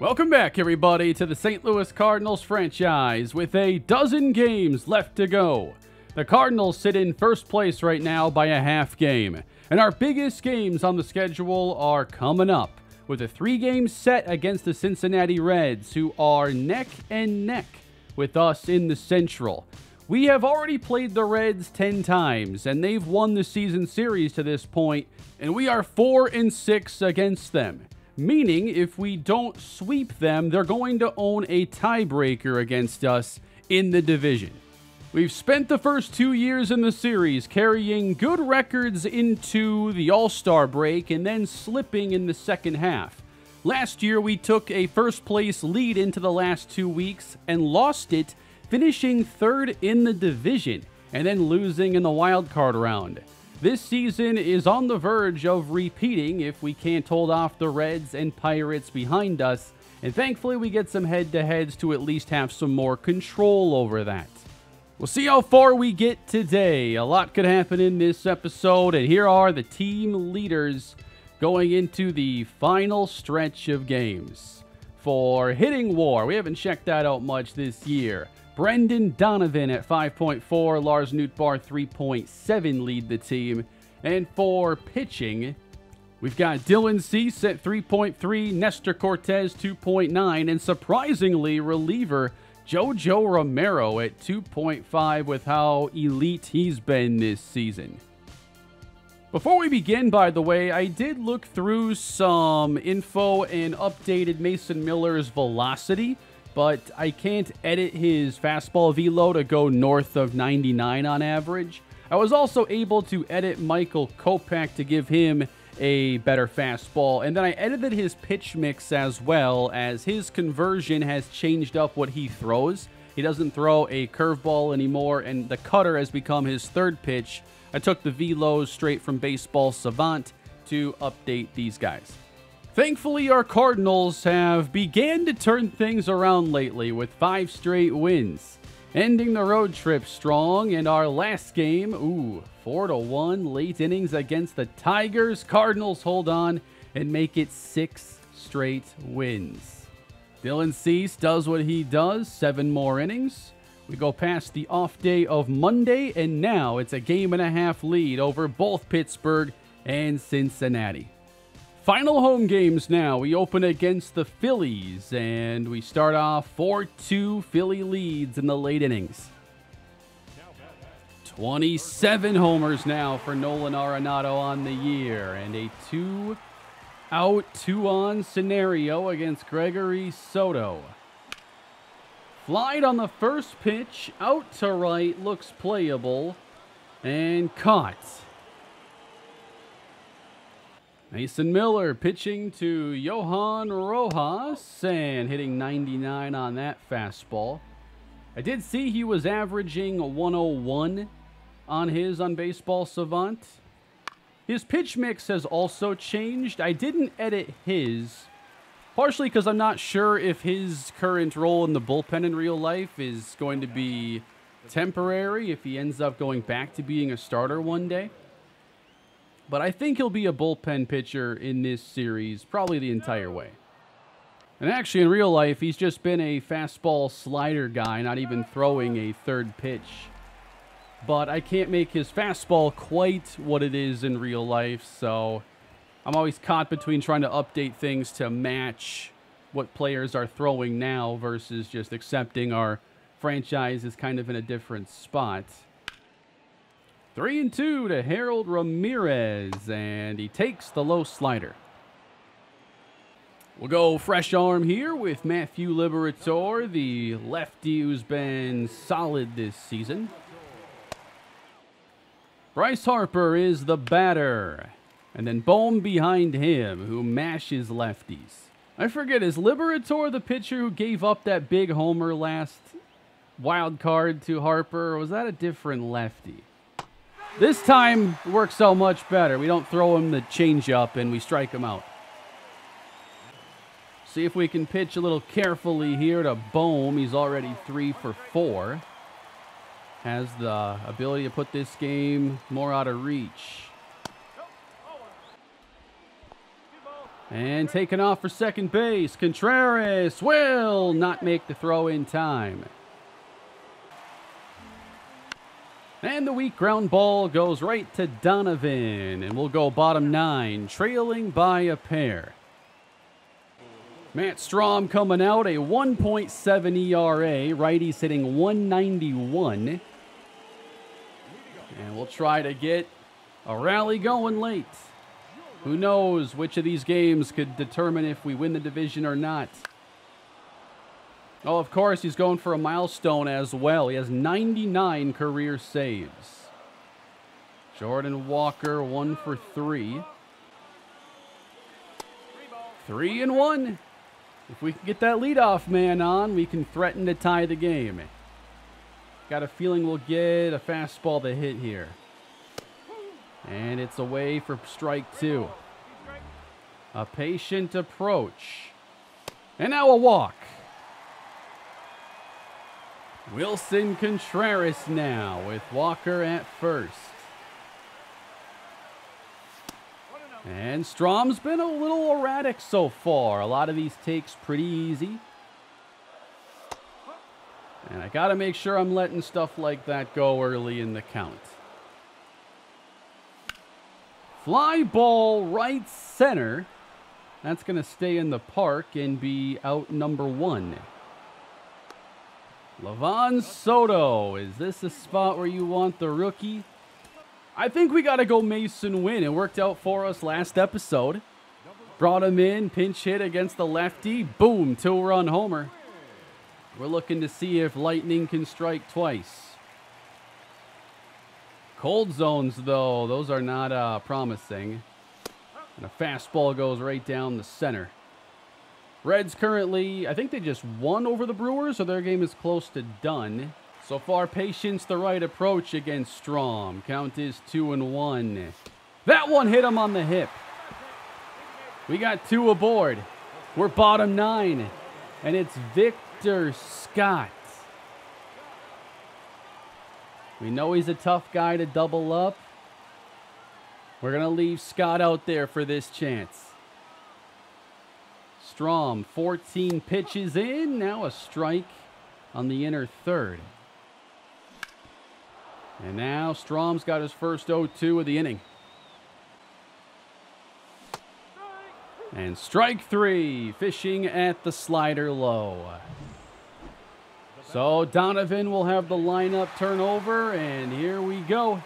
Welcome back, everybody, to the St. Louis Cardinals franchise with a dozen games left to go. The Cardinals sit in first place right now by a half game, and our biggest games on the schedule are coming up with a three game set against the Cincinnati Reds, who are neck and neck with us in the Central. We have already played the Reds 10 times, and they've won the season series to this point, and we are 4 and 6 against them meaning if we don't sweep them, they're going to own a tiebreaker against us in the division. We've spent the first two years in the series carrying good records into the All Star break and then slipping in the second half. Last year, we took a first place lead into the last two weeks and lost it, finishing third in the division and then losing in the wild card round. This season is on the verge of repeating if we can't hold off the Reds and Pirates behind us, and thankfully we get some head to heads to at least have some more control over that. We'll see how far we get today. A lot could happen in this episode, and here are the team leaders going into the final stretch of games. For hitting war, we haven't checked that out much this year. Brendan Donovan at 5.4, Lars Nootbaar 3.7 lead the team. And for pitching, we've got Dylan Cease at 3.3, Nestor Cortes 2.9, and surprisingly, reliever Jojo Romero at 2.5 with how elite he's been this season. Before we begin, by the way, I did look through some info and updated Mason Miller's velocity but I can't edit his fastball velo to go north of 99 on average. I was also able to edit Michael Kopech to give him a better fastball, and then I edited his pitch mix as well, as his conversion has changed up what he throws. He doesn't throw a curveball anymore, and the cutter has become his third pitch. I took the velos straight from Baseball Savant to update these guys. Thankfully, our Cardinals have began to turn things around lately with five straight wins, ending the road trip strong. In our last game, ooh, four to one late innings against the Tigers. Cardinals hold on and make it six straight wins. Dylan Cease does what he does, seven more innings. We go past the off day of Monday, and now it's a game and a half lead over both Pittsburgh and Cincinnati. Final home games now. We open against the Phillies, and we start off 4 2 Philly leads in the late innings. 27 homers now for Nolan Arenado on the year, and a two out, two on scenario against Gregory Soto. Flied on the first pitch, out to right, looks playable, and caught. Mason Miller pitching to Johan Rojas and hitting 99 on that fastball. I did see he was averaging 101 on his on Baseball Savant. His pitch mix has also changed. I didn't edit his, partially because I'm not sure if his current role in the bullpen in real life is going to be temporary, if he ends up going back to being a starter one day. But I think he'll be a bullpen pitcher in this series, probably the entire way. And actually, in real life, he's just been a fastball slider guy, not even throwing a third pitch. But I can't make his fastball quite what it is in real life, so I'm always caught between trying to update things to match what players are throwing now versus just accepting our franchise is kind of in a different spot. Three and two to Harold Ramirez, and he takes the low slider. We'll go fresh arm here with Matthew Liberatore, the lefty who's been solid this season. Bryce Harper is the batter. And then Bohm behind him, who mashes lefties. I forget, is Liberatore the pitcher who gave up that big homer last wild card to Harper, or was that a different lefty? This time works so much better. We don't throw him the changeup and we strike him out. See if we can pitch a little carefully here to Bohm. He's already three for four. Has the ability to put this game more out of reach. And taken off for second base. Contreras will not make the throw in time. And the weak ground ball goes right to Donovan. And we'll go bottom nine, trailing by a pair. Matt Strahm coming out, a 1.7 ERA. Righty's hitting 191. And we'll try to get a rally going late. Who knows which of these games could determine if we win the division or not. Oh, of course, he's going for a milestone as well. He has 99 career saves. Jordan Walker, one for three. Three and one. If we can get that leadoff man on, we can threaten to tie the game. Got a feeling we'll get a fastball to hit here. And it's away for strike two. A patient approach. And now a walk. Willson Contreras now with Walker at first. And Strahm's been a little erratic so far. A lot of these takes pretty easy. And I got to make sure I'm letting stuff like that go early in the count. Fly ball right center. That's going to stay in the park and be out number one. Livan Soto. Is this a spot where you want the rookie? I think we got to go Mason Winn. It worked out for us last episode. Brought him in, pinch hit against the lefty. Boom, two-run homer. We're looking to see if Lightning can strike twice. Cold zones, though, those are not uh, promising. And a fastball goes right down the center. Reds currently, I think they just won over the Brewers, so their game is close to done. So far, patience the right approach against Strahm. Count is two and one. That one hit him on the hip. We got two aboard. We're bottom nine. And it's Victor Scott. We know he's a tough guy to double up. We're going to leave Scott out there for this chance. Strahm, 14 pitches in. Now a strike on the inner third. And now Strahm's got his first 0-2 of the inning. And strike three, fishing at the slider low. So Donovan will have the lineup turnover, and here we go.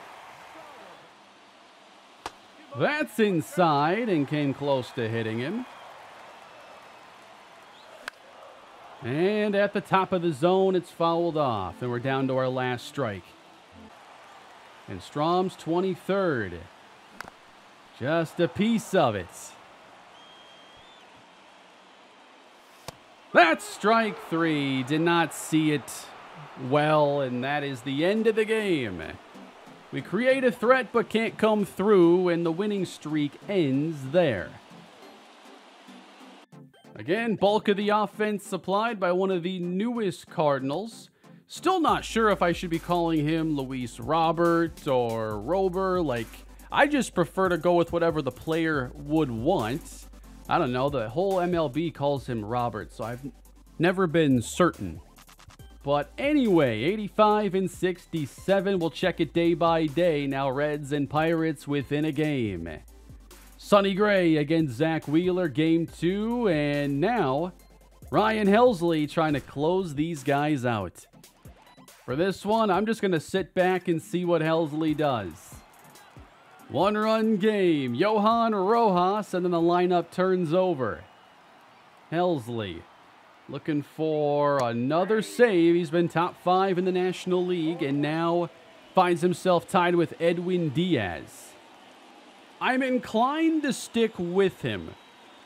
That's inside and came close to hitting him. And at the top of the zone, it's fouled off, and we're down to our last strike. And Strahm's 23rd. Just a piece of it. That's strike three. Did not see it well, and that is the end of the game. We create a threat but can't come through, and the winning streak ends there. Again, bulk of the offense supplied by one of the newest Cardinals. Still not sure if I should be calling him Luis Robert or Rober. Like, I just prefer to go with whatever the player would want. I don't know. The whole MLB calls him Robert, so I've never been certain. But anyway, 85 and 67. We'll check it day by day. Now, Reds and Pirates within a game. Sonny Gray against Zack Wheeler, game two. And now, Ryan Helsley trying to close these guys out. For this one, I'm just going to sit back and see what Helsley does. One run game. Johan Rojas, and then the lineup turns over. Helsley looking for another save. He's been top five in the National League and now finds himself tied with Edwin Diaz. I'm inclined to stick with him,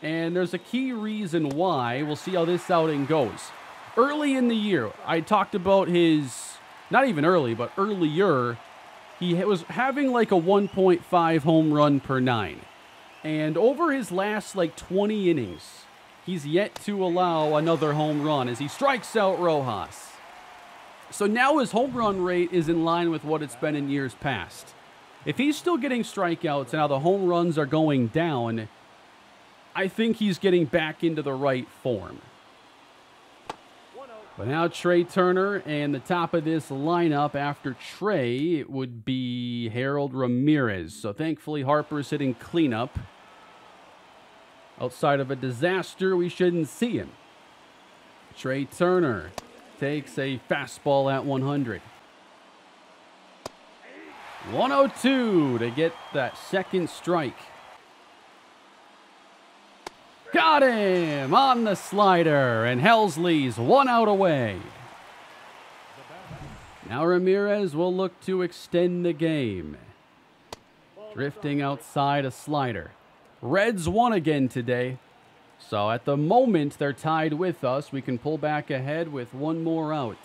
and there's a key reason why. We'll see how this outing goes. Early in the year, I talked about his not even early, but earlier, he was having like a 1.5 home run per nine. And over his last like 20 innings, he's yet to allow another home run as he strikes out Rojas. So now his home run rate is in line with what it's been in years past. If he's still getting strikeouts and now the home runs are going down, I think he's getting back into the right form. But now Trea Turner and the top of this lineup after Trea, it would be Harold Ramirez. So thankfully Harper's hitting cleanup. Outside of a disaster, we shouldn't see him. Trea Turner takes a fastball at 100. 102 to get that second strike. Got him on the slider, and Helsley's one out away. Now Ramirez will look to extend the game. Drifting outside a slider. Reds won again today. So at the moment, they're tied with us. We can pull back ahead with one more out.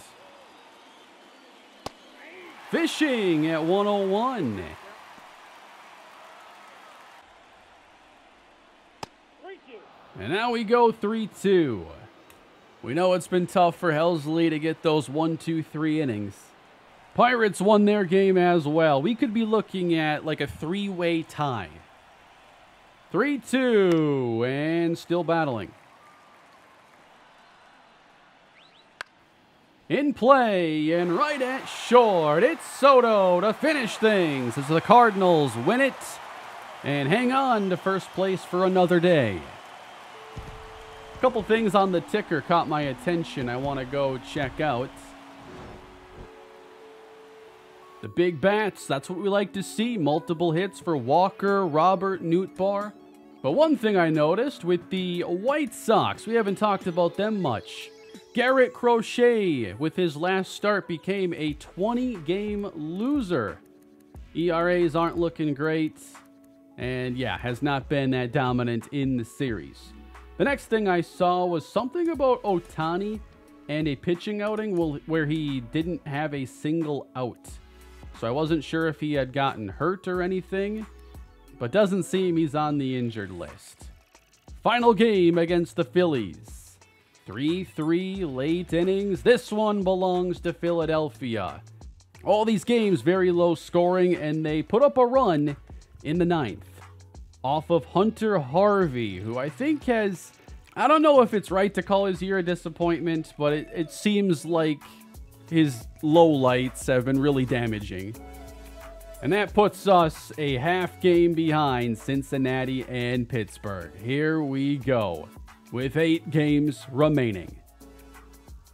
Fishing at 101. And now we go 3-2. We know it's been tough for Helsley to get those 1-2-3 innings. Pirates won their game as well. We could be looking at like a three-way tie. 3-2 and still battling. In play and right at short, it's Soto to finish things as the Cardinals win it and hang on to first place for another day. A couple things on the ticker caught my attention I want to go check out. The big bats, that's what we like to see. Multiple hits for Walker, Robert, Nootbaar. But one thing I noticed with the White Sox, we haven't talked about them much. Garrett Crochet, with his last start, became a 20-game loser. ERAs aren't looking great, and yeah, has not been that dominant in the series. The next thing I saw was something about Ohtani and a pitching outing where he didn't have a single out. So I wasn't sure if he had gotten hurt or anything, but doesn't seem he's on the injured list. Final game against the Phillies. 3-3 late innings. This one belongs to Philadelphia. All these games very low scoring, and they put up a run in the ninth off of Hunter Harvey, who I think has. I don't know if it's right to call his year a disappointment, but it, it seems like his low lights have been really damaging. And that puts us a half game behind Cincinnati and Pittsburgh. Here we go, with eight games remaining.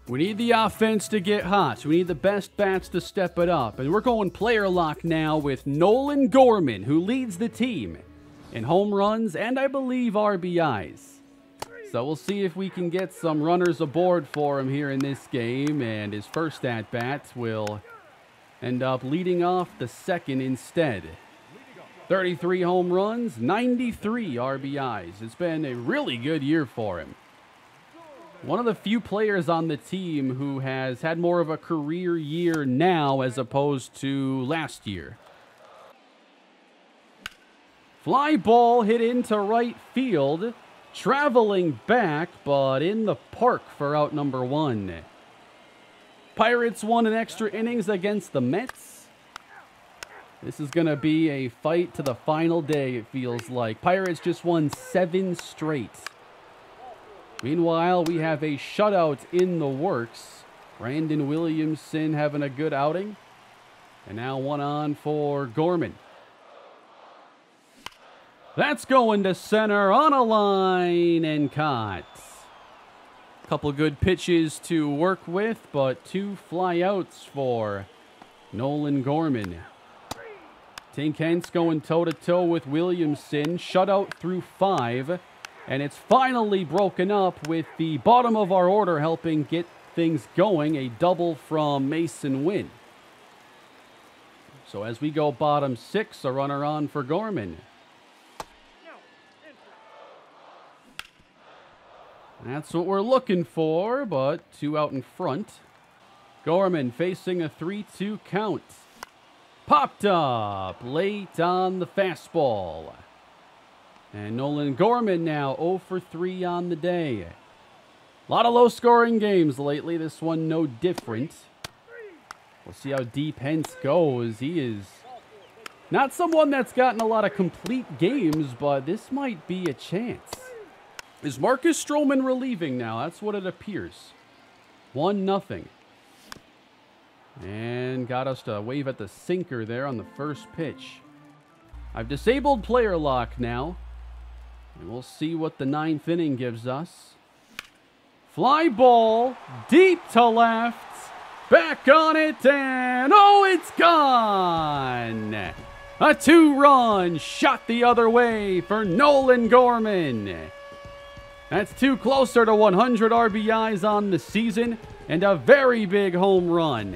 We need the offense to get hot. We need the best bats to step it up. And we're going player lock now with Nolan Gorman, who leads the team in home runs and I believe RBIs. So we'll see if we can get some runners aboard for him here in this game. And his first at bat will end up leading off the second instead. 33 home runs, 93 RBIs. It's been a really good year for him. One of the few players on the team who has had more of a career year now as opposed to last year. Fly ball hit into right field. Traveling back, but in the park for out number one. Pirates won an extra innings against the Mets. This is going to be a fight to the final day, it feels like. Pirates just won seven straight. Meanwhile, we have a shutout in the works. Brandon Williamson having a good outing. And now one on for Gorman. That's going to center on a line and caught. Couple good pitches to work with, but two flyouts for Nolan Gorman. Tink Hence going toe-to-toe -to -toe with Williamson. Shutout through five. And it's finally broken up with the bottom of our order helping get things going. A double from Mason Winn. So as we go bottom six, a runner on for Gorman. That's what we're looking for, but two out in front. Gorman facing a 3-2 count. Popped up late on the fastball. And Nolan Gorman now 0 for 3 on the day. A lot of low-scoring games lately. This one no different. We'll see how deep Hence goes. He is not someone that's gotten a lot of complete games, but this might be a chance. Is Marcus Stroman relieving now? That's what it appears. 1 nothing. Got us to wave at the sinker there on the first pitch. I've disabled player lock now. And we'll see what the ninth inning gives us. Fly ball, deep to left, back on it, and oh, it's gone! A two run shot the other way for Nolan Gorman. That's two closer to 100 RBIs on the season and a very big home run.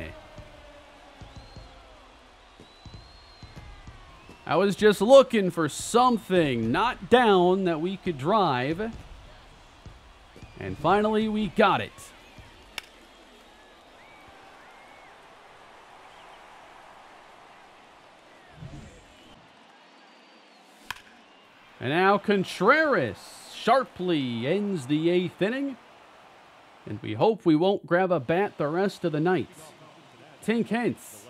I was just looking for something not down that we could drive. And finally, we got it. And now Contreras sharply ends the eighth inning. And we hope we won't grab a bat the rest of the night. Tink Hence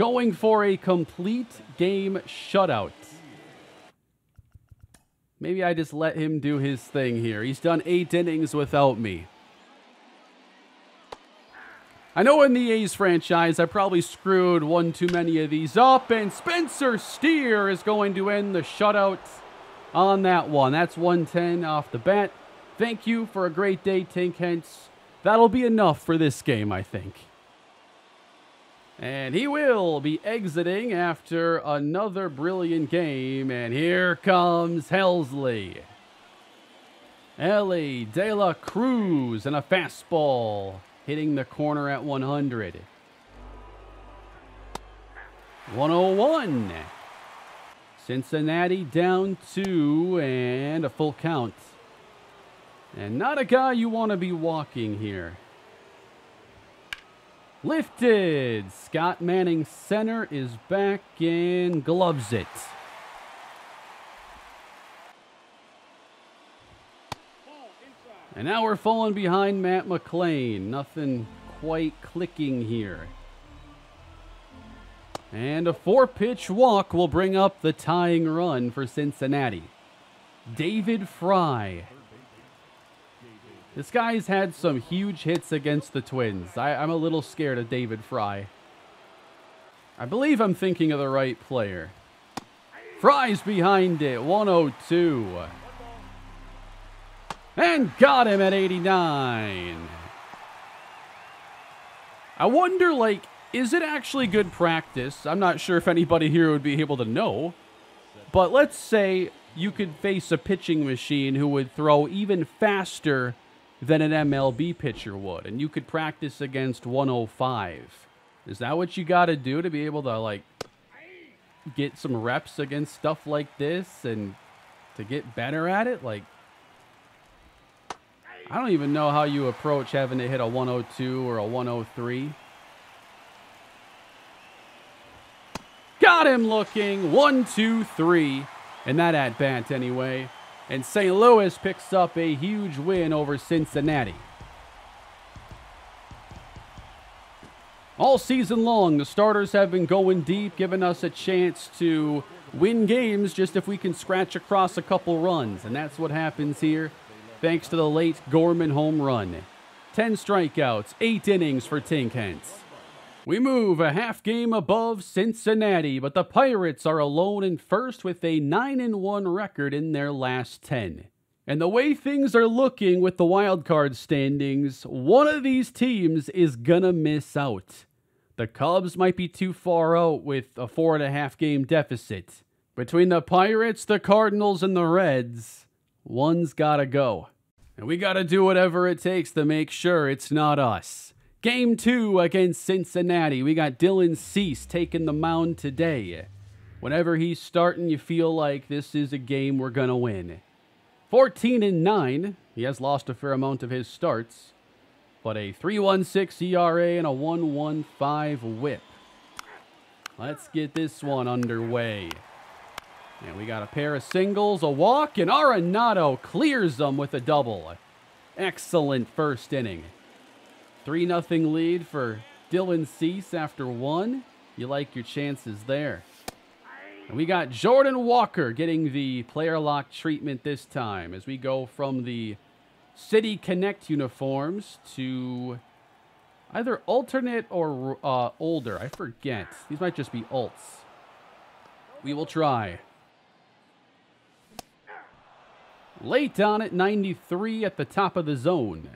going for a complete game shutout. Maybe I just let him do his thing here. He's done eight innings without me. I know in the A's franchise, I probably screwed one too many of these up, and Spencer Steer is going to end the shutout on that one. That's 110 off the bat. Thank you for a great day, Tink Hence. That'll be enough for this game, I think. And he will be exiting after another brilliant game. And here comes Helsley. Elly De La Cruz and a fastball hitting the corner at 100. 101. Cincinnati down two and a full count. And not a guy you want to be walking here. Lifted. Scott Manning center is back and gloves it. And now we're falling behind Matt McLain. Nothing quite clicking here. And a four pitch walk will bring up the tying run for Cincinnati. David Fry this guy's had some huge hits against the Twins. I, I'm a little scared of David Fry. I believe I'm thinking of the right player. Fry's behind it, 102. And got him at 89. I wonder, like, is it actually good practice? I'm not sure if anybody here would be able to know. But let's say you could face a pitching machine who would throw even faster than an MLB pitcher would, and you could practice against 105. Is that what you got to do to be able to like get some reps against stuff like this and to get better at it? Like I don't even know how you approach having to hit a 102 or a 103. Got him looking. One, two, three. And that at bat anyway and St. Louis picks up a huge win over Cincinnati. All season long, the starters have been going deep, giving us a chance to win games just if we can scratch across a couple runs. And that's what happens here, thanks to the late Gorman home run. 10 strikeouts, 8 innings for Tink Hence. We move a half game above Cincinnati, but the Pirates are alone in first with a 9 1 record in their last 10. And the way things are looking with the wild card standings, one of these teams is gonna miss out. The Cubs might be too far out with a four and a half game deficit. Between the Pirates, the Cardinals, and the Reds, one's gotta go. And we gotta do whatever it takes to make sure it's not us. Game two against Cincinnati. We got Dylan Cease taking the mound today. Whenever he's starting, you feel like this is a game we're going to win. 14 and 9. He has lost a fair amount of his starts, but a 3.16 ERA and a 1.15 whip. Let's get this one underway. And we got a pair of singles, a walk, and Arenado clears them with a double. Excellent first inning. 3 0 lead for Dylan Cease after one. You like your chances there. And we got Jordan Walker getting the player lock treatment this time as we go from the City Connect uniforms to either alternate or uh, older. I forget. These might just be alts. We will try. Late on at 93 at the top of the zone.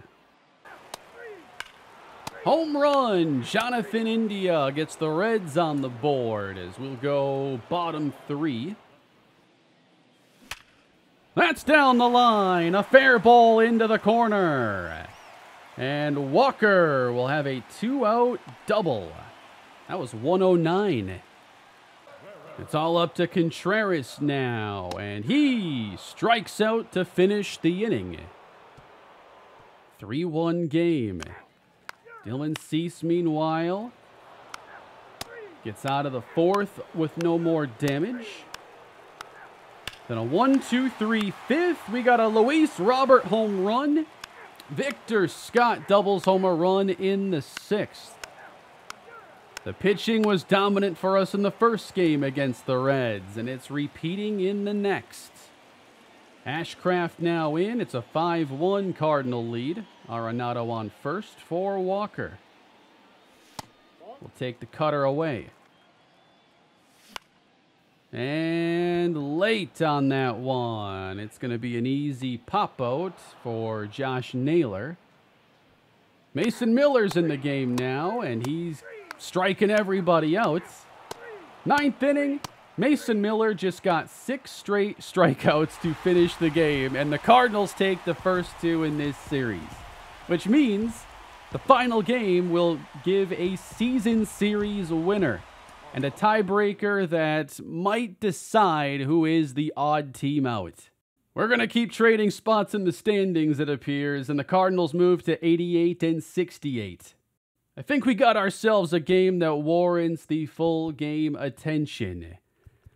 Home run! Jonathan India gets the Reds on the board as we'll go bottom three. That's down the line. A fair ball into the corner. And Walker will have a two out double. That was 109. It's all up to Contreras now, and he strikes out to finish the inning. 3 1 game. Dylan Cease, meanwhile, gets out of the fourth with no more damage. Then a one, two, three, fifth. We got a Luis Robert home run. Victor Scott doubles home a run in the sixth. The pitching was dominant for us in the first game against the Reds, and it's repeating in the next. Ashcraft now in. It's a 5 1 Cardinal lead. Arenado on first for Walker. We'll take the cutter away. And late on that one. It's going to be an easy pop out for Josh Naylor. Mason Miller's in the game now, and he's striking everybody out. Ninth inning, Mason Miller just got six straight strikeouts to finish the game, and the Cardinals take the first two in this series, which means the final game will give a season series winner and a tiebreaker that might decide who is the odd team out. We're going to keep trading spots in the standings, it appears, and the Cardinals move to 88 and 68. I think we got ourselves a game that warrants the full game attention.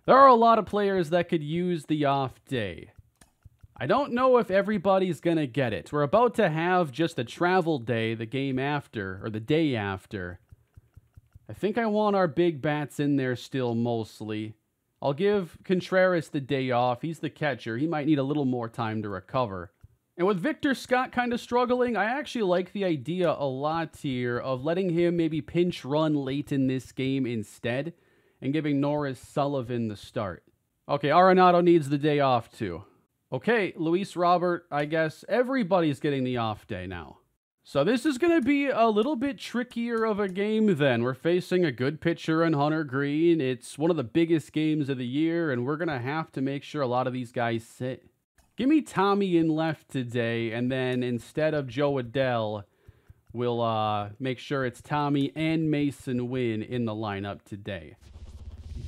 There are a lot of players that could use the off day. I don't know if everybody's going to get it. We're about to have just a travel day the game after, or the day after. I think I want our big bats in there still mostly. I'll give Contreras the day off. He's the catcher. He might need a little more time to recover. And with Victor Scott kind of struggling, I actually like the idea a lot here of letting him maybe pinch run late in this game instead and giving Norris Sullivan the start. Okay, Arenado needs the day off too. Okay, Luis Robert, I guess everybody's getting the off day now. So this is going to be a little bit trickier of a game then. We're facing a good pitcher in Hunter Greene. It's one of the biggest games of the year, and we're going to have to make sure a lot of these guys sit. Give me Tommy in left today, and then instead of Jo Adell, we'll uh, make sure it's Tommy and Mason Winn in the lineup today.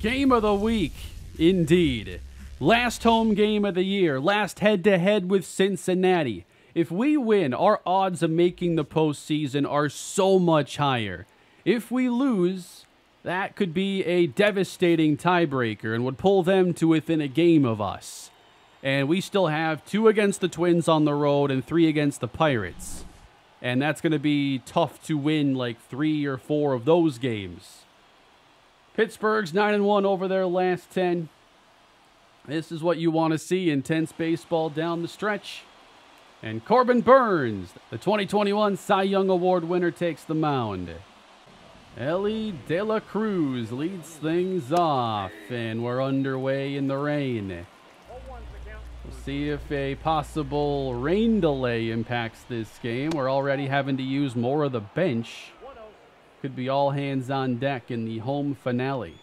Game of the week, indeed. Last home game of the year, last head to head with Cincinnati. If we win, our odds of making the postseason are so much higher. If we lose, that could be a devastating tiebreaker and would pull them to within a game of us. And we still have two against the Twins on the road and three against the Pirates. And that's going to be tough to win like three or four of those games. Pittsburgh's 9 and 1 over their last 10. This is what you want to see intense baseball down the stretch. And Corbin Burnes, the 2021 Cy Young Award winner, takes the mound. Elly De La Cruz leads things off, and we're underway in the rain. We'll see if a possible rain delay impacts this game. We're already having to use more of the bench. Could be all hands on deck in the home finale.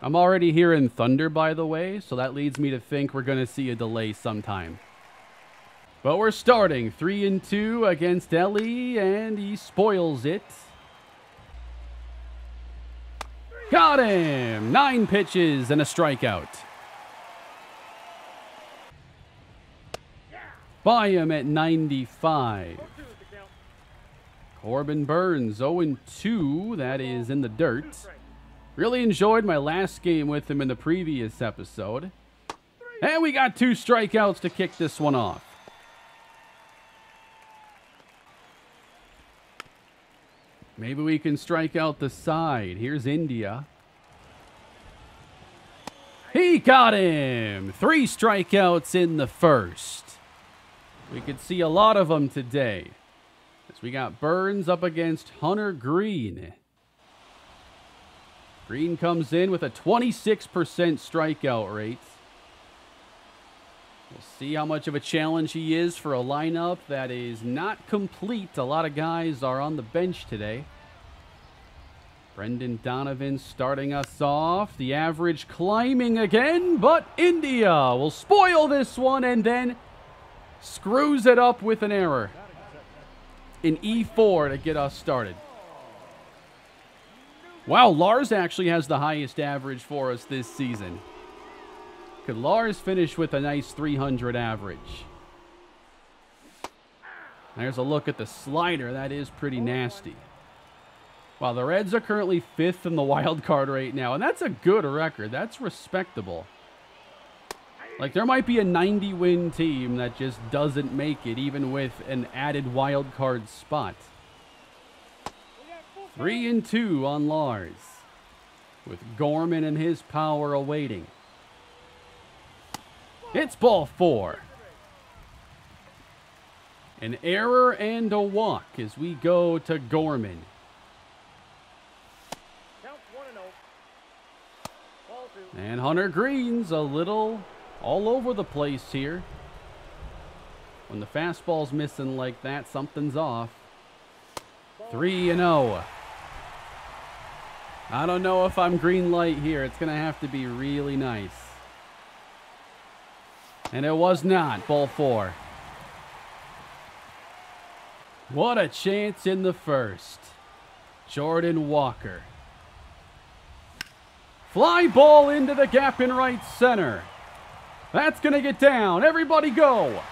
I'm already hearing thunder, by the way, so that leads me to think we're going to see a delay sometime. But we're starting 3 and 2 against Elly, and he spoils it. Got him! Nine pitches and a strikeout. Buy him at 95. Corbin Burnes 0-2. That is in the dirt. Really enjoyed my last game with him in the previous episode. And we got two strikeouts to kick this one off. Maybe we can strike out the side. Here's India. He got him. Three strikeouts in the first. We could see a lot of them today. As we got Burnes up against Hunter Greene. Greene comes in with a 26% strikeout rate. We'll see how much of a challenge he is for a lineup that is not complete. A lot of guys are on the bench today. Brendan Donovan starting us off. The average climbing again, but India will spoil this one and then screws it up with an error in E4 to get us started. Wow, Lars actually has the highest average for us this season. Could Lars finish with a nice 300 average? There's a look at the slider. That is pretty nasty. Wow, the Reds are currently fifth in the wild card right now, and that's a good record. That's respectable. Like, there might be a 90 win team that just doesn't make it, even with an added wild card spot. Three and two on Lars, with Gorman and his power awaiting. It's ball four. An error and a walk as we go to Gorman. And Hunter Greene's a little all over the place here. When the fastball's missing like that, something's off. 3 and 0. I don't know if I'm green light here. It's going to have to be really nice. And it was not. Ball four. What a chance in the first. Jordan Walker. Fly ball into the gap in right center. That's going to get down. Everybody go.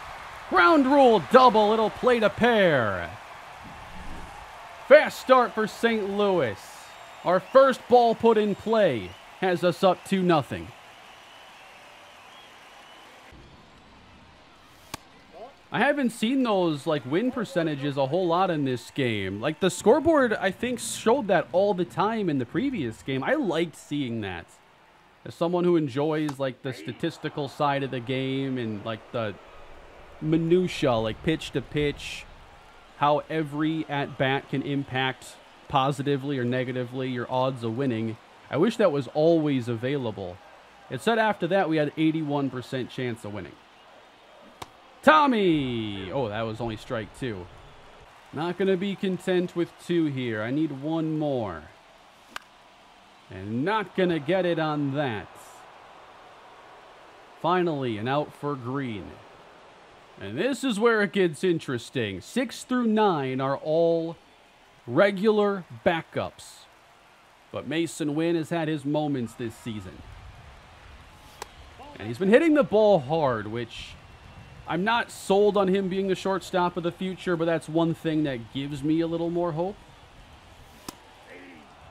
Ground rule double. It'll play to pair. Fast start for St. Louis. Our first ball put in play has us up 2 nothing. I haven't seen those like win percentages a whole lot in this game. Like the scoreboard, I think showed that all the time in the previous game. I liked seeing that. As someone who enjoys like the statistical side of the game and like the minutia, like pitch to pitch, how every at bat can impact positively or negatively your odds of winning. I wish that was always available. It said after that we had 81% chance of winning. Tommy! Oh, that was only strike two. Not going to be content with two here. I need one more. And not going to get it on that. Finally, an out for Greene. And this is where it gets interesting. Six through nine are all regular backups. But Mason Winn has had his moments this season. And he's been hitting the ball hard, which I'm not sold on him being the shortstop of the future, but that's one thing that gives me a little more hope.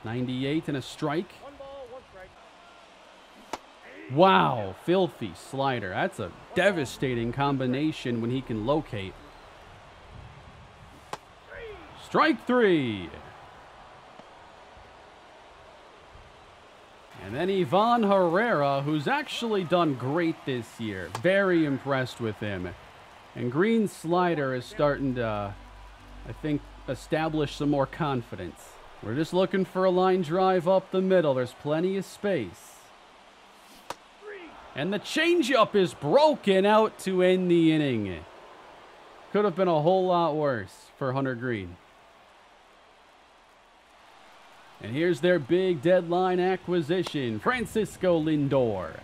98 and a strike. Wow, filthy slider. That's a devastating combination when he can locate. Strike three. And then Ivan Herrera, who's actually done great this year. Very impressed with him. And Greene Slider is starting to, I think, establish some more confidence. We're just looking for a line drive up the middle. There's plenty of space. And the changeup is broken out to end the inning. Could have been a whole lot worse for Hunter Greene. And here's their big deadline acquisition, Francisco Lindor.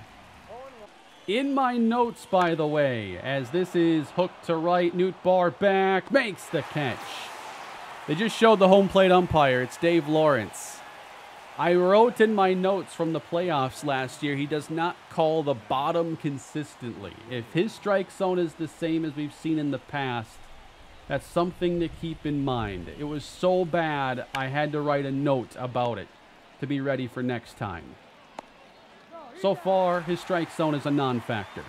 In my notes, by the way, as this is hooked to right, Nootbaar back, makes the catch. They just showed the home plate umpire. It's Dave Lawrence. I wrote in my notes from the playoffs last year, he does not call the bottom consistently. If his strike zone is the same as we've seen in the past, that's something to keep in mind. It was so bad, I had to write a note about it to be ready for next time. So far, his strike zone is a non-factor.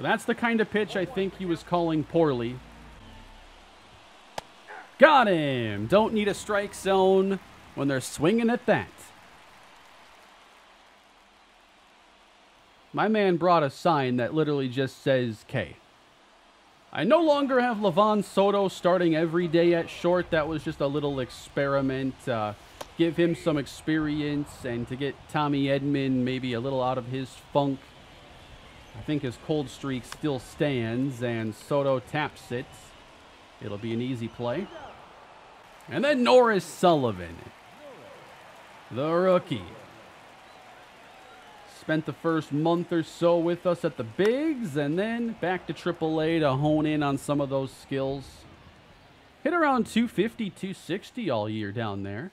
that's the kind of pitch I think he was calling poorly. Got him! Don't need a strike zone when they're swinging at that. My man brought a sign that literally just says K. I no longer have Livan Soto starting every day at short. That was just a little experiment. Uh, give him some experience and to get Tommy Edman maybe a little out of his funk. I think his cold streak still stands, and Soto taps it. It'll be an easy play. And then Norris Sullivan, the rookie. Spent the first month or so with us at the Bigs and then back to AAA to hone in on some of those skills. Hit around 250, 260 all year down there.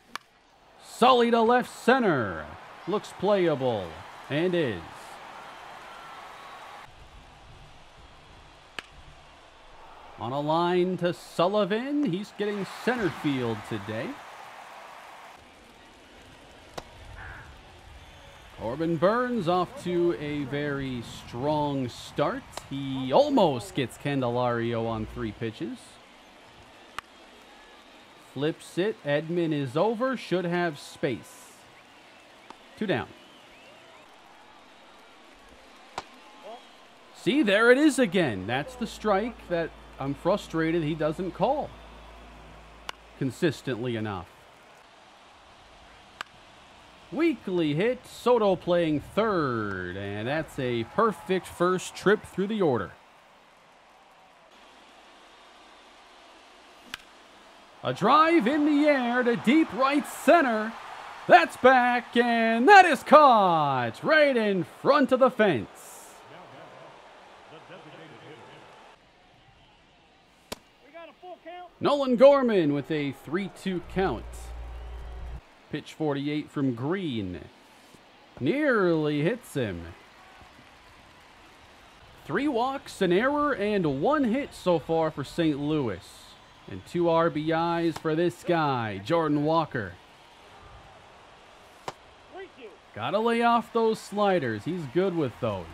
Sully to left center. Looks playable and is. On a line to Sullivan. He's getting center field today. Corbin Burnes off to a very strong start. He almost gets Candelario on three pitches. Flips it. Edman is over. Should have space. Two down. See, there it is again. That's the strike that I'm frustrated he doesn't call consistently enough. Weekly hit, Soto playing third, and that's a perfect first trip through the order. A drive in the air to deep right center. That's back, and that is caught right in front of the fence. Nolan Gorman with a 3 2 count. Pitch 48 from Greene. Nearly hits him. Three walks, an error, and one hit so far for St. Louis. And two RBIs for this guy, Jordan Walker. Gotta lay off those sliders. He's good with those.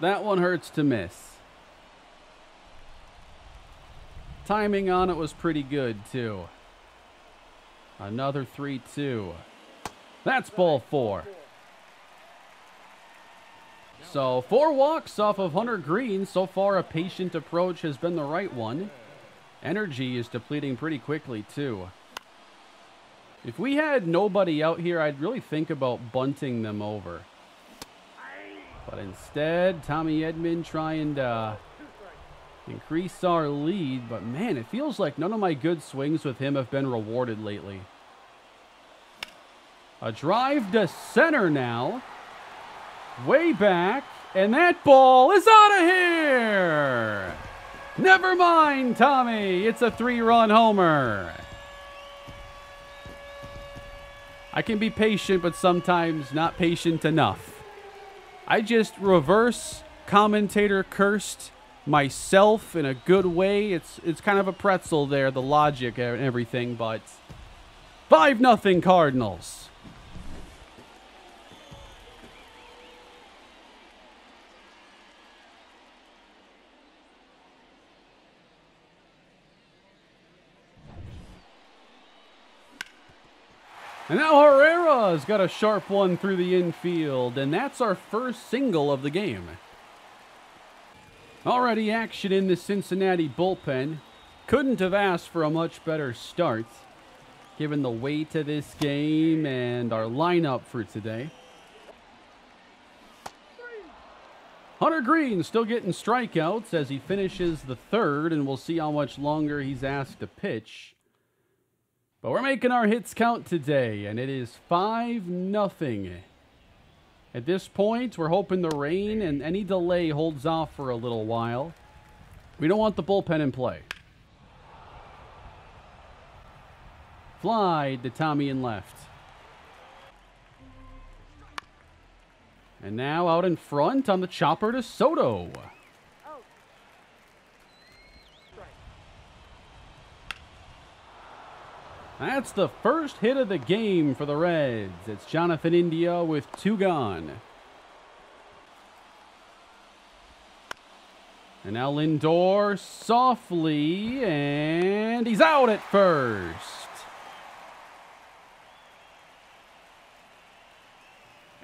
That one hurts to miss. Timing on it was pretty good, too. Another 3-2. That's ball four. So four walks off of Hunter Greene. So far, a patient approach has been the right one. Energy is depleting pretty quickly, too. If we had nobody out here, I'd really think about bunting them over. But instead, Tommy Edman trying to increase our lead. But man, it feels like none of my good swings with him have been rewarded lately. A drive to center now. Way back. And that ball is out of here. Never mind, Tommy. It's a three-run homer. I can be patient, but sometimes not patient enough. I just reverse commentator cursed myself in a good way. It's it's kind of a pretzel there, the logic and everything, but 5 nothing Cardinals. And now Herrera's got a sharp one through the infield, and that's our first single of the game. Already action in the Cincinnati bullpen. Couldn't have asked for a much better start, given the weight of this game and our lineup for today. Hunter Greene still getting strikeouts as he finishes the third, and we'll see how much longer he's asked to pitch. But we're making our hits count today, and it is 5 nothing. At this point, we're hoping the rain and any delay holds off for a little while. We don't want the bullpen in play. Fly to Tommy in left. And now out in front on the chopper to Soto. That's the first hit of the game for the Reds. It's Jonathan India with two gone. And now Lindor softly, and he's out at first.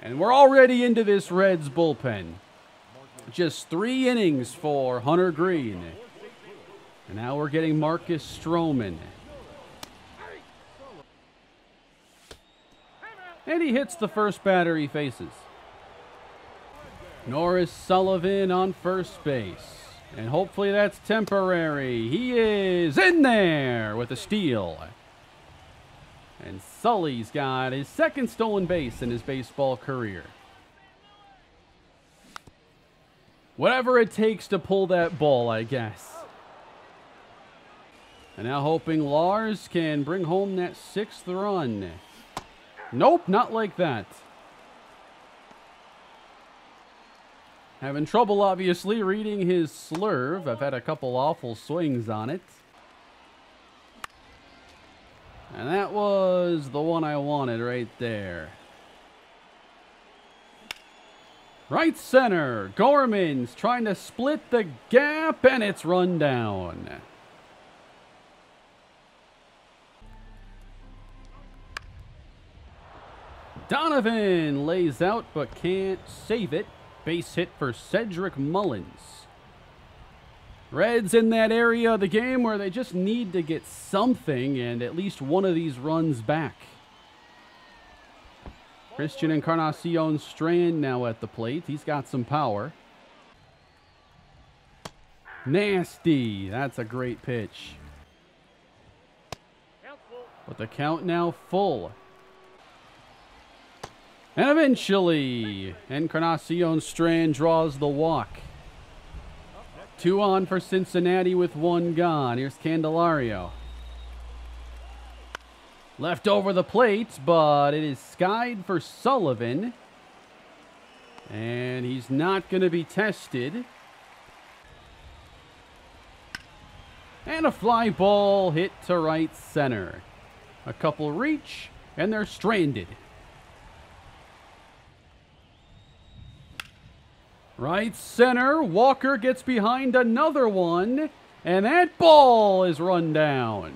And we're already into this Reds bullpen. Just three innings for Hunter Greene. And now we're getting Marcus Stroman. And he hits the first batter he faces. Norris Sullivan on first base. And hopefully that's temporary. He is in there with a steal. And Sully's got his second stolen base in his baseball career. Whatever it takes to pull that ball, I guess. And now hoping Lars can bring home that sixth run. Nope, not like that. Having trouble, obviously, reading his slurve. I've had a couple awful swings on it. And that was the one I wanted right there. Right center, Gorman's trying to split the gap, and it's run down. Donovan lays out but can't save it. Base hit for Cedric Mullins. Reds in that area of the game where they just need to get something and at least one of these runs back. Christian Encarnacion Strand now at the plate. He's got some power. Nasty. That's a great pitch. But the count now full. And eventually, Encarnacion Strand draws the walk. Two on for Cincinnati with one gone. Here's Candelario. Left over the plate, but it is skied for Sullivan. And he's not going to be tested. And a fly ball hit to right center. A couple reach, and they're stranded. Right center, Walker gets behind another one, and that ball is run down.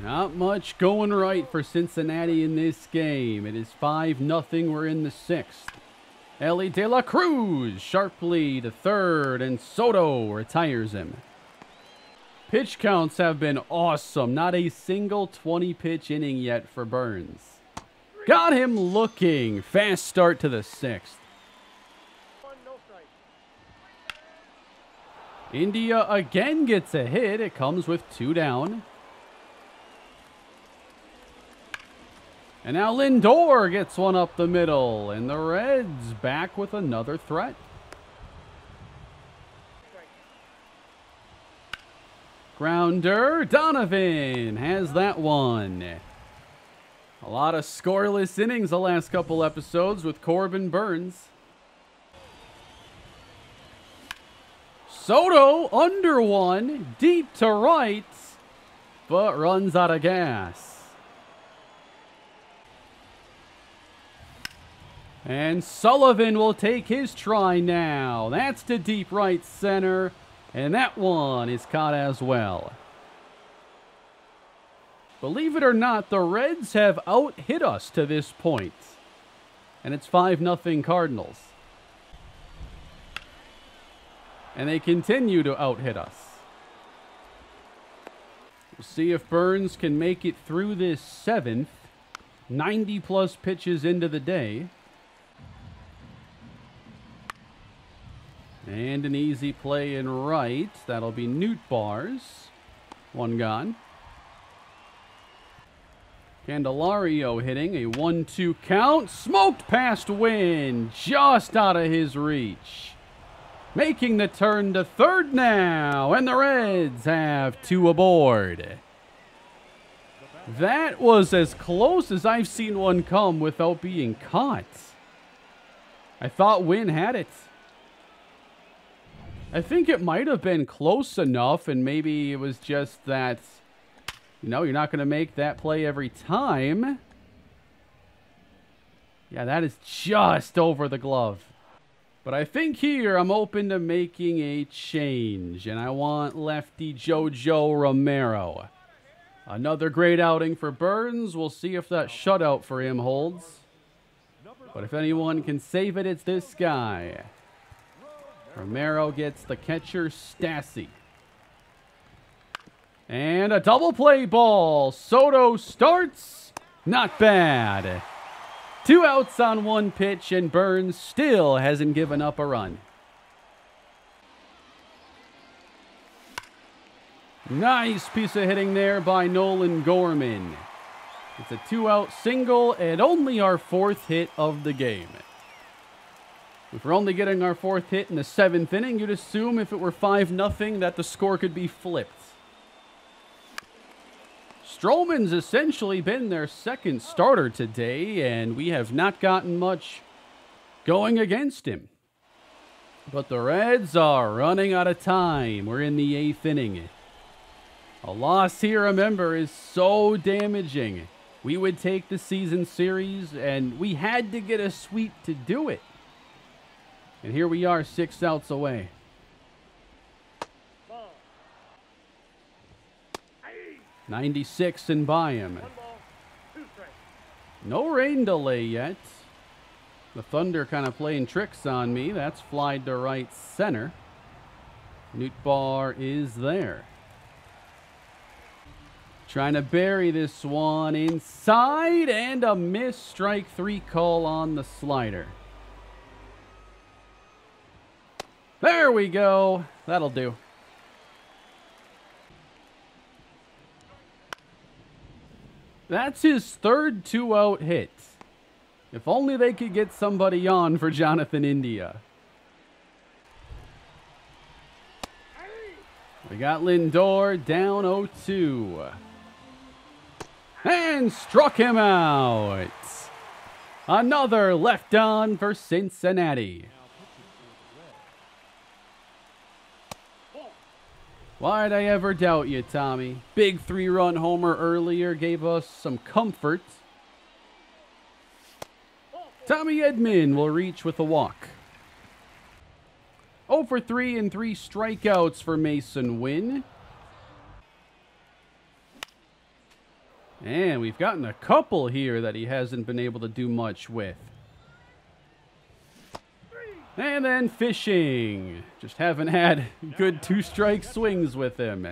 Not much going right for Cincinnati in this game. It is 5 nothing. We're in the sixth. Elly De La Cruz sharply to third, and Soto retires him. Pitch counts have been awesome. Not a single 20 pitch inning yet for Burnes. Got him looking. Fast start to the sixth. India again gets a hit. It comes with two down. And now Lindor gets one up the middle. And the Reds back with another threat. Grounder, Donovan has that one. A lot of scoreless innings the last couple episodes with Corbin Burnes. Soto under one, deep to right, but runs out of gas. And Sullivan will take his try now. That's to deep right center. And that one is caught as well. Believe it or not, the Reds have out hit us to this point. And it's 5 0 Cardinals. And they continue to out hit us. We'll see if Burnes can make it through this seventh. 90 plus pitches into the day. And an easy play in right. That'll be Newt Bars. One gone. Candelario hitting a 1-2 count. Smoked past Winn. Just out of his reach. Making the turn to third now. And the Reds have two aboard. That was as close as I've seen one come without being caught. I thought Winn had it. I think it might have been close enough, and maybe it was just that, you know, you're not going to make that play every time. Yeah, that is just over the glove. But I think here I'm open to making a change, and I want lefty Jojo Romero. Another great outing for Burnes. We'll see if that shutout for him holds. But if anyone can save it, it's this guy. Romero gets the catcher, Stassi. And a double play ball. Soto starts. Not bad. Two outs on one pitch, and Burnes still hasn't given up a run. Nice piece of hitting there by Nolan Gorman. It's a two out single and only our fourth hit of the game. If we're only getting our fourth hit in the seventh inning, you'd assume if it were 5 nothing that the score could be flipped. Stroman's essentially been their second starter today, and we have not gotten much going against him. But the Reds are running out of time. We're in the eighth inning. A loss here, remember, is so damaging. We would take the season series, and we had to get a sweep to do it. And here we are, six outs away. Ninety-six and by him. No rain delay yet. The Thunder kind of playing tricks on me. That's fly to right center. Newt Bar is there. Trying to bury this one inside and a miss strike three call on the slider. There we go. That'll do. That's his third two out hit. If only they could get somebody on for Jonathan India. We got Lindor down 0-2 and struck him out. Another left on for Cincinnati. Why'd I ever doubt you, Tommy? Big three-run homer earlier gave us some comfort. Tommy Edman will reach with a walk. 0 for 3 and 3 strikeouts for Mason Winn. And we've gotten a couple here that he hasn't been able to do much with. And then fishing. Just haven't had good two-strike swings with him.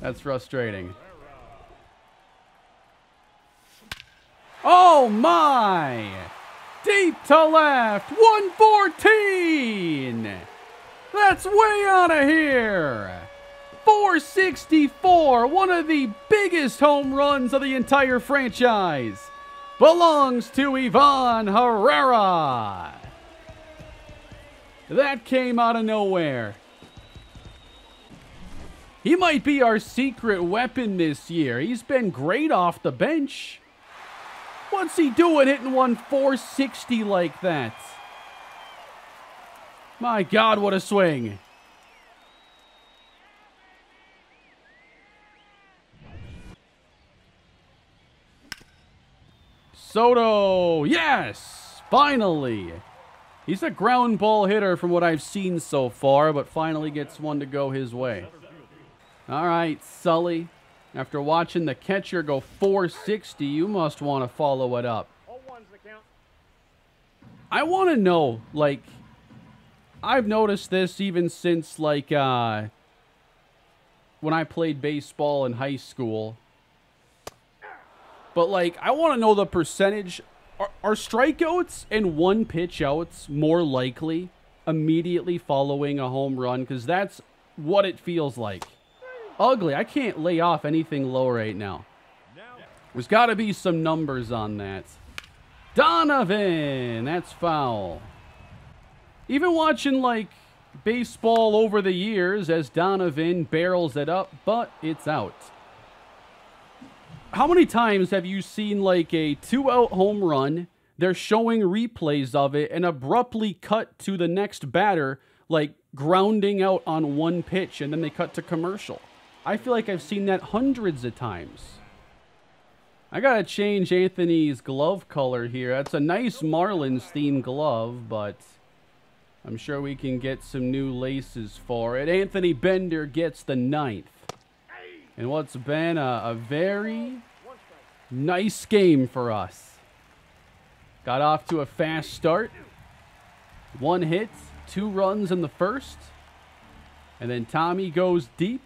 That's frustrating. Oh my! Deep to left, 114! That's way out of here! 464, one of the biggest home runs of the entire franchise, belongs to Ivan Herrera. That came out of nowhere. He might be our secret weapon this year. He's been great off the bench. What's he doing hitting one 460 like that? My God, what a swing. Soto, yes, finally. He's a ground ball hitter from what I've seen so far, but finally gets one to go his way. All right, Sully. After watching the catcher go 460, you must want to follow it up. I want to know, like, I've noticed this even since, like, uh, when I played baseball in high school. But like, I want to know the percentage. Are, are strikeouts and one pitch outs more likely immediately following a home run? Because that's what it feels like. Ugly. I can't lay off anything low right now. There's got to be some numbers on that. Donovan! That's foul. Even watching, like, baseball over the years as Donovan barrels it up, but it's out how many times have you seen like a two out home run? They're showing replays of it and abruptly cut to the next batter, like grounding out on one pitch, and then they cut to commercial. I feel like I've seen that hundreds of times. I gotta change Anthony's glove color here. That's a nice Marlins themed glove, but I'm sure we can get some new laces for it. Anthony Bender gets the ninth. In what's been a, a very nice game for us. Got off to a fast start. One hit, two runs in the first. And then Tommy goes deep.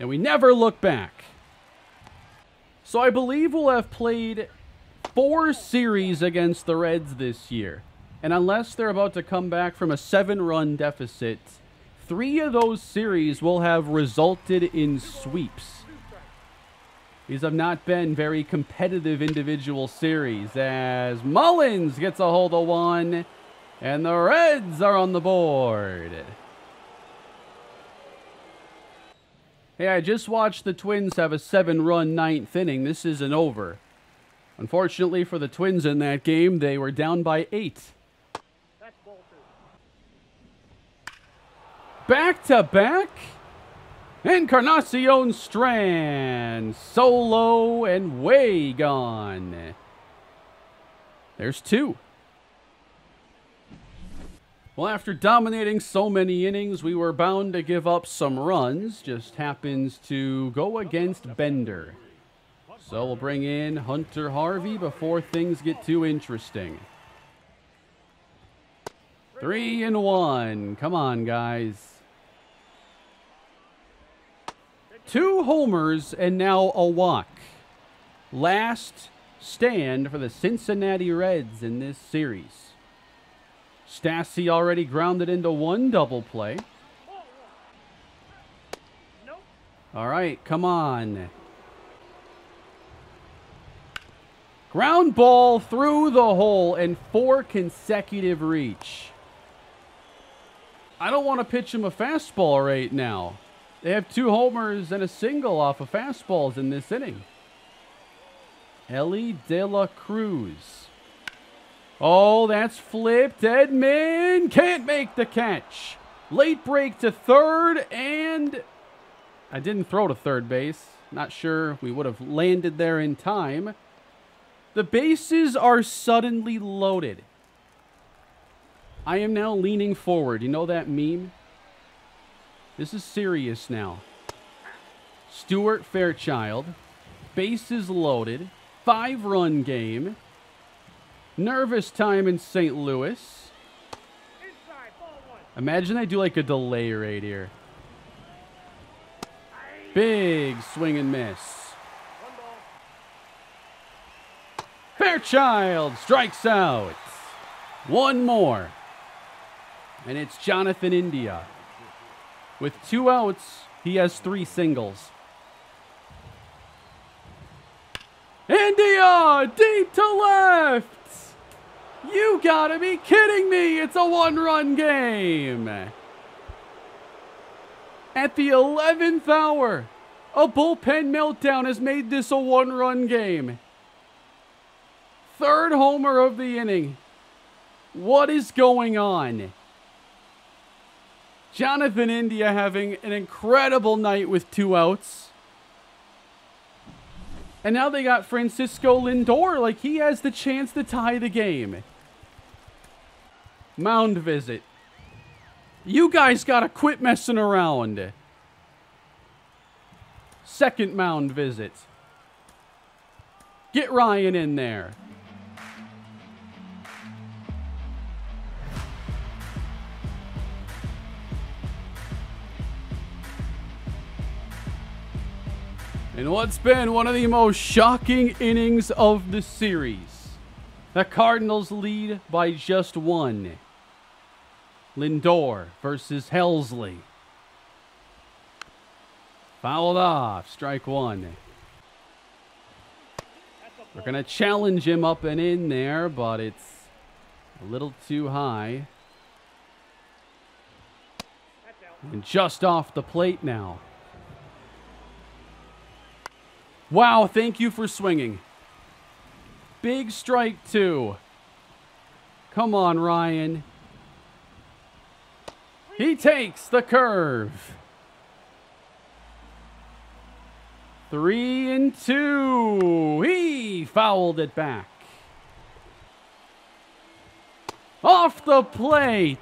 And we never look back. So I believe we'll have played four series against the Reds this year. And unless they're about to come back from a seven run deficit, three of those series will have resulted in sweeps. These have not been very competitive individual series as Mullins gets a hold of one and the Reds are on the board. Hey, I just watched the Twins have a seven run ninth inning. This isn't over. Unfortunately for the Twins in that game, they were down by eight. Back to back. Encarnacion Strand. Solo and way gone. There's two. Well, after dominating so many innings, we were bound to give up some runs. Just happens to go against Bender. So we'll bring in Hunter Harvey before things get too interesting. Three and one. Come on, guys. Two homers and now a walk. Last stand for the Cincinnati Reds in this series. Stassi already grounded into one double play. All right, come on. Ground ball through the hole and four consecutive reach. I don't want to pitch him a fastball right now. They have two homers and a single off of fastballs in this inning. Elly De La Cruz. Oh, that's flipped. Edman can't make the catch. Late break to third, and I didn't throw to third base. Not sure we would have landed there in time. The bases are suddenly loaded. I am now leaning forward. You know that meme? This is serious now. Stuart Fairchild. Bases loaded. Five run game. Nervous time in St. Louis. Imagine I do like a delay right here. Big swing and miss. Fairchild strikes out. One more. And it's Jonathan India. With two outs, he has three singles. India deep to left. You gotta be kidding me! It's a one-run game! At the 11th hour, a bullpen meltdown has made this a one-run game. Third homer of the inning. What is going on? Jonathan India having an incredible night with two outs. And now they got Francisco Lindor. Like, he has the chance to tie the game. Mound visit. You guys gotta quit messing around. Second mound visit. Get Ryan in there. And what's been one of the most shocking innings of the series. The Cardinals lead by just one. Lindor versus Helsley. Fouled off. Strike one. We're going to challenge him up and in there, but it's a little too high. And just off the plate now. Wow, thank you for swinging. Big strike two. Come on, Ryan. He takes the curve. Three and two. He fouled it back. Off the plate.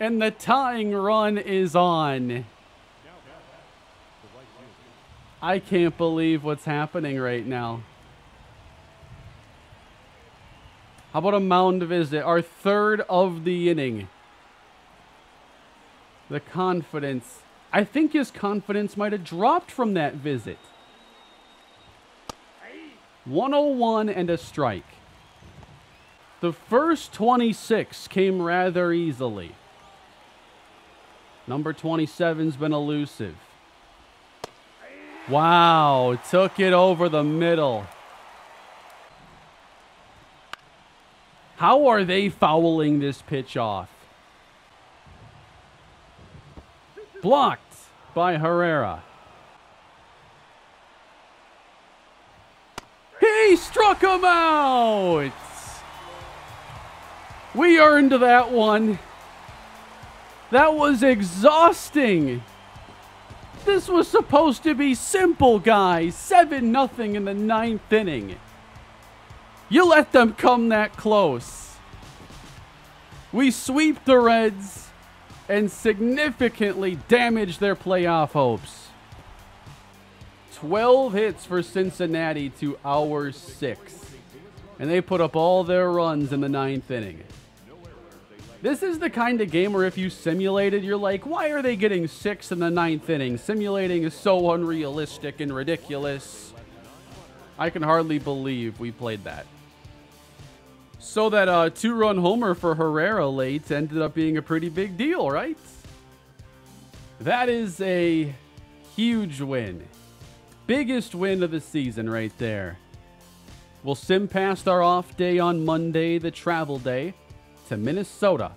And the tying run is on. I can't believe what's happening right now. How about a mound visit? Our third of the inning. The confidence. I think his confidence might have dropped from that visit. 101 and a strike. The first 26 came rather easily. Number 27's been elusive. Wow, took it over the middle. How are they fouling this pitch off? Blocked by Herrera. He struck him out! We earned that one. That was exhausting. This was supposed to be simple, guys. 7 nothing in the ninth inning. You let them come that close. We sweep the Reds and significantly damage their playoff hopes. 12 hits for Cincinnati to our six. And they put up all their runs in the ninth inning. This is the kind of game where if you simulated, you're like, why are they getting six in the ninth inning? Simulating is so unrealistic and ridiculous. I can hardly believe we played that. So that uh, two-run homer for Herrera late ended up being a pretty big deal, right? That is a huge win. Biggest win of the season right there. We'll sim past our off day on Monday, the travel day to Minnesota,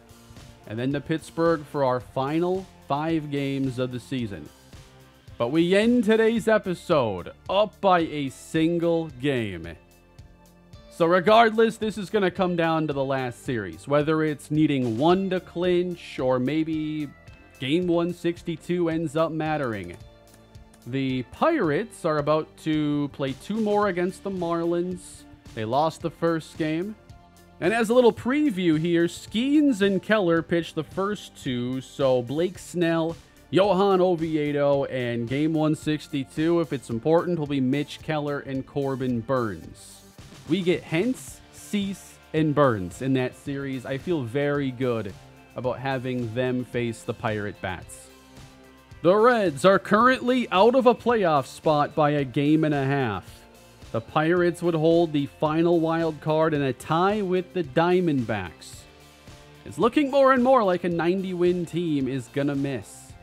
and then to Pittsburgh for our final five games of the season. But we end today's episode up by a single game. So, regardless, this is going to come down to the last series. Whether it's needing one to clinch or maybe game 162 ends up mattering. The Pirates are about to play two more against the Marlins. They lost the first game. And as a little preview here, Skenes and Keller pitched the first two, so Blake Snell, Johan Oviedo, and game 162, if it's important, will be Mitch Keller and Corbin Burnes. We get Hentz, Cease, and Burnes in that series. I feel very good about having them face the Pirate Bats. The Reds are currently out of a playoff spot by a game and a half. The Pirates would hold the final wild card in a tie with the Diamondbacks. It's looking more and more like a 90 win team is gonna miss.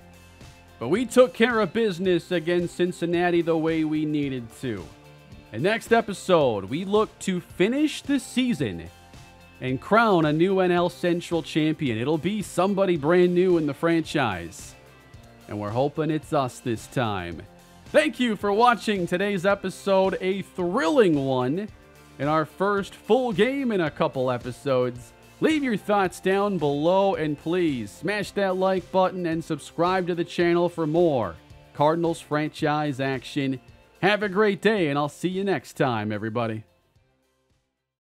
But we took care of business against Cincinnati the way we needed to. And next episode, we look to finish the season and crown a new NL Central champion. It'll be somebody brand new in the franchise. And we're hoping it's us this time. Thank you for watching today's episode, a thrilling one, in our first full game in a couple episodes. Leave your thoughts down below and please smash that like button and subscribe to the channel for more Cardinals franchise action. Have a great day and I'll see you next time, everybody.